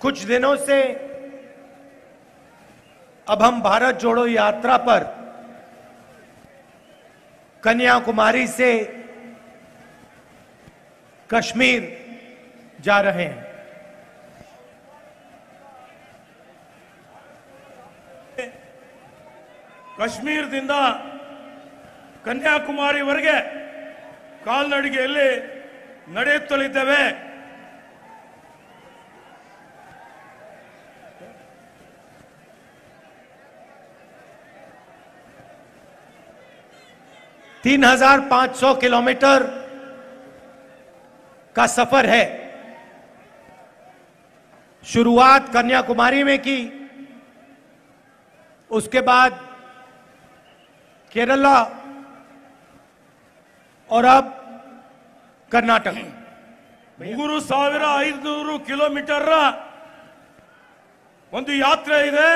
कुछ दिनों से अब हम भारत जोड़ो यात्रा पर कन्याकुमारी से कश्मीर जा रहे हैं ಕಾಶ್ಮೀರದಿಂದ ಕನ್ಯಾಕುಮಾರಿವರೆಗೆ ಕಾಲ್ನಡಿಗೆಯಲ್ಲಿ ನಡೆಯುತ್ತಲಿದ್ದೇವೆ तीन हजार पांच सौ किलोमीटर का सफर है शुरुआत कन्याकुमारी में की उसके बाद केरला और अब कर्नाटक ಮೂರು ಸಾವಿರ ಐದುನೂರು ಕಿಲೋಮೀಟರ್ ಒಂದು ಯಾತ್ರೆ ಇದೆ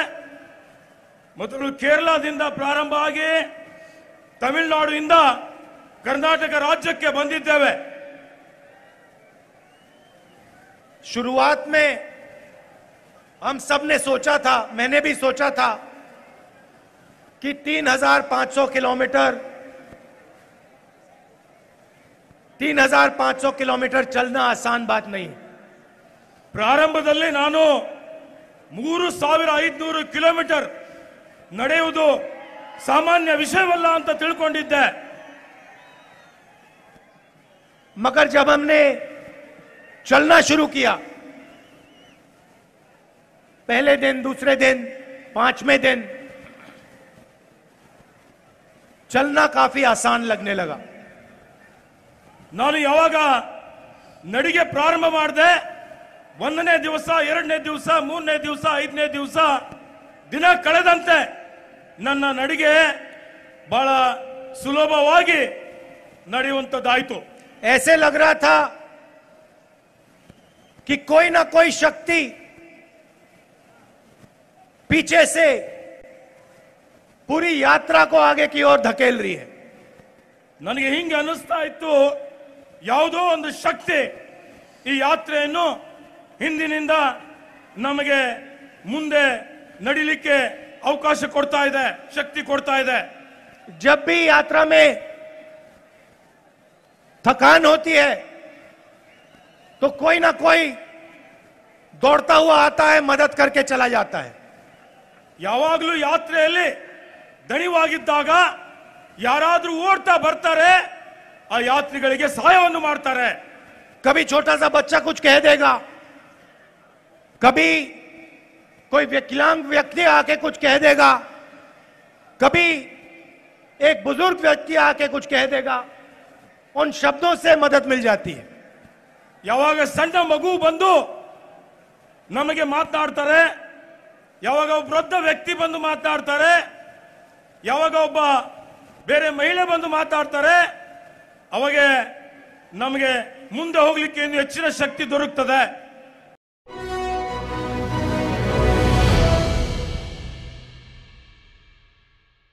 ಮೊದಲು ಕೇರಳದಿಂದ ಪ್ರಾರಂಭ ಆಗಿ ತಮಿಳುನಾಡಿನಿಂದ ಕರ್ನಾಟಕ ರಾಜ್ಯಕ್ಕೆ ಬಂದಿದ್ದೇವೆ शुरुआत में हम सब ने सोचा था मैंने भी सोचा था कि 3,500 किलोमीटर 3,500 किलोमीटर चलना आसान बात नहीं है ಪ್ರಾರಂಭದಲ್ಲಿ ನಾನು ಮೂರು ಸಾವಿರ ಐದುನೂರು ಕಿಲೋಮೀಟರ್ ನಡೆಯುವುದು ಸಾಮಾನ್ಯ ವಿಷಯವಲ್ಲ ಅಂತ ತಿಳ್ಕೊಂಡಿದ್ದೆ मगर जब हमने चलना शुरू किया पहले दिन दूसरे दिन पांचवें दिन चलना काफी आसान लगने लगा ನಾನು ಯಾವಾಗ ನಡಿಗೆ ಪ್ರಾರಂಭ ಮಾಡಿದೆ ಒಂದನೇ ದಿವಸ ಎರಡನೇ ದಿವಸ ಮೂರನೇ ದಿವಸ ಐದನೇ ದಿವಸ ದಿನ ಕಳೆದಂತೆ ನನ್ನ ನಡಿಗೆ ಬಹಳ ಸುಲಭವಾಗಿ ನಡೆಯುವಂಥದ್ದಾಯ್ತು ऐसे लग रहा था कि कोई ना कोई शक्ति पीछे से पूरी यात्रा को आगे की ओर धकेल रही है ನನಗೆ ಹಿಂಗೆ ಅನಿಸ್ತಾ ಇತ್ತು ಯಾವುದೋ ಒಂದು ಶಕ್ತಿ ಈ ಯಾತ್ರೆಯನ್ನು ಹಿಂದಿನಿಂದ ನಮಗೆ ಮುಂದೆ ನಡಿಲಿಕ್ಕೆ ಅವಕಾಶ ಕೊಡ್ತಾ ಇದೆ ಶಕ್ತಿ ಕೊಡ್ತಾ ಇದೆ जब भी यात्रा में थकान होती है तो कोई ना कोई दौड़ता हुआ आता है मदद करके चला जाता है ಯಾವಾಗಲೂ ಯಾತ್ರೆಯಲ್ಲಿ ದಣಿವಾಗಿದ್ದಾಗ ಯಾರಾದ್ರೂ ಓಡ್ತಾ ಬರ್ತಾರೆ ಆ ಯಾತ್ರಿಗಳಿಗೆ ಸಹಾಯವನ್ನು ಮಾಡ್ತಾರೆ कभी छोटा सा बच्चा कुछ कह देगा कभी कोई विकलांग व्यक्ति आके कुछ कह देगा कभी एक बुजुर्ग व्यक्ति आके कुछ कह देगा उन शब्दों से मदद मिल जाती है ಯಾವಾಗ ಸಣ್ಣ ಮಗು ಬಂದು ನಮಗೆ ಮಾತನಾಡ್ತಾರೆ ಯಾವಾಗ ಒಬ್ಬ ವೃದ್ಧ ವ್ಯಕ್ತಿ ಬಂದು ಮಾತನಾಡ್ತಾರೆ ಯಾವಾಗ ಒಬ್ಬ ಬೇರೆ ಮಹಿಳೆ ಬಂದು ಮಾತಾಡ್ತಾರೆ ಅವಾಗ ನಮಗೆ ಮುಂದೆ ಹೋಗ್ಲಿಕ್ಕೆ ಇನ್ನು ಹೆಚ್ಚಿನ ಶಕ್ತಿ ದೊರಕ್ತದೆ